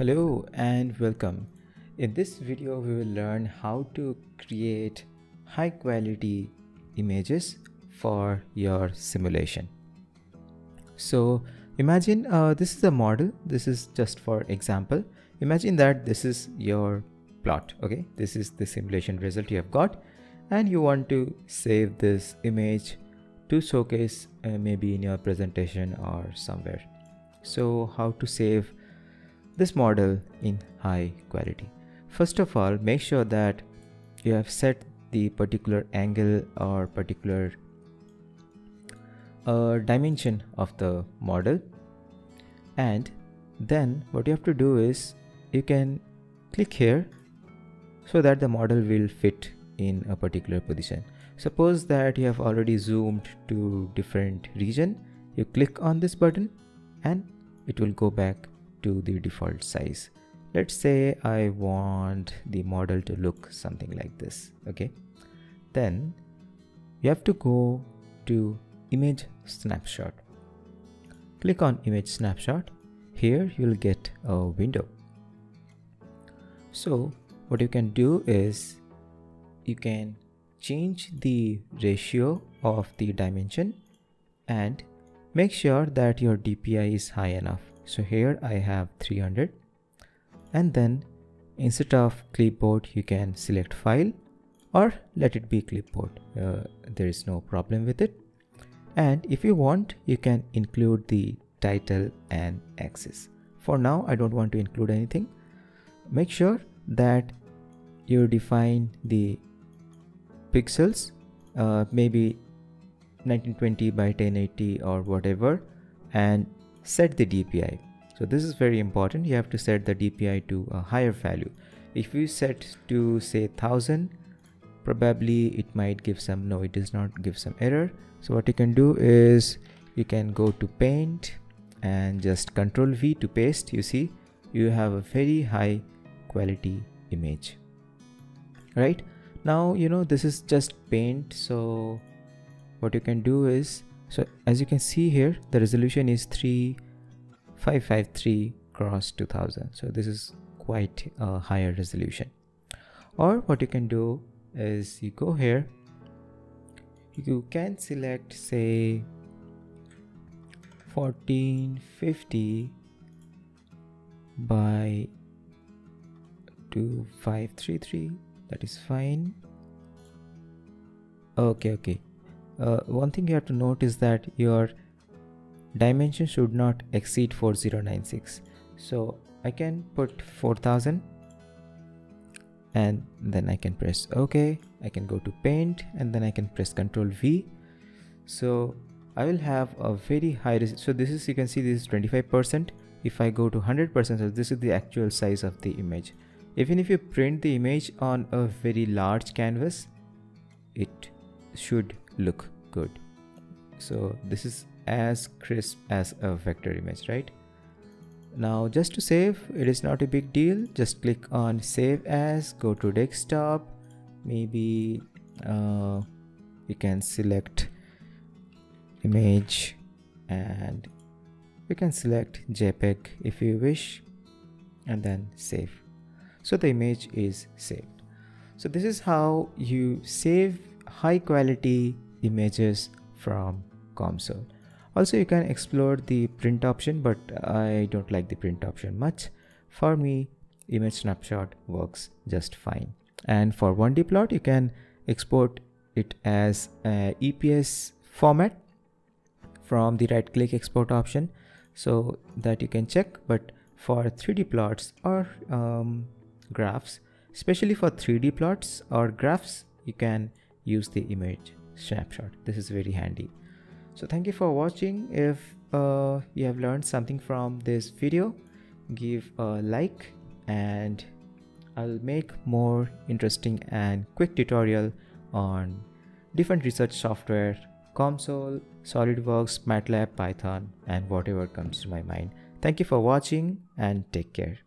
Hello and welcome. In this video we will learn how to create high quality images for your simulation. So imagine uh, this is a model. This is just for example. Imagine that this is your plot. Okay, this is the simulation result you have got and you want to save this image to showcase uh, maybe in your presentation or somewhere. So how to save this model in high quality. First of all, make sure that you have set the particular angle or particular uh, dimension of the model. And then what you have to do is you can click here so that the model will fit in a particular position. Suppose that you have already zoomed to different region. You click on this button and it will go back to the default size. Let's say I want the model to look something like this okay? Then you have to go to image snapshot. Click on image snapshot. Here you'll get a window. So what you can do is you can change the ratio of the dimension and make sure that your DPI is high enough so here I have 300 and then instead of clipboard you can select file or let it be clipboard. Uh, there is no problem with it. And if you want you can include the title and axis for now I don't want to include anything. Make sure that you define the pixels uh, maybe 1920 by 1080 or whatever and set the DPI. So this is very important. You have to set the DPI to a higher value. If you set to say 1000, probably it might give some, no, it does not give some error. So what you can do is you can go to paint and just control V to paste. You see, you have a very high quality image, right? Now, you know, this is just paint. So what you can do is so as you can see here the resolution is 3553 cross 2000 so this is quite a higher resolution. Or what you can do is you go here. You can select say 1450 by 2533 that is fine. Okay okay uh, one thing you have to note is that your dimension should not exceed 4096 so I can put 4000 and then I can press OK. I can go to paint and then I can press ctrl V. So I will have a very high so this is you can see this is 25% if I go to 100% so this is the actual size of the image. Even if you print the image on a very large canvas it should look good. So this is as crisp as a vector image right? Now just to save it is not a big deal. Just click on save as go to desktop. Maybe uh, you can select image and you can select jpeg if you wish and then save. So the image is saved. So this is how you save high quality images from COMSOL. Also you can explore the print option but I don't like the print option much. For me image snapshot works just fine. And for 1D plot you can export it as EPS format from the right click export option so that you can check but for 3D plots or um, graphs especially for 3D plots or graphs you can use the image snapshot this is very handy so thank you for watching if uh, you have learned something from this video give a like and I'll make more interesting and quick tutorial on different research software COMSOL, SolidWorks, MATLAB, Python and whatever comes to my mind. Thank you for watching and take care.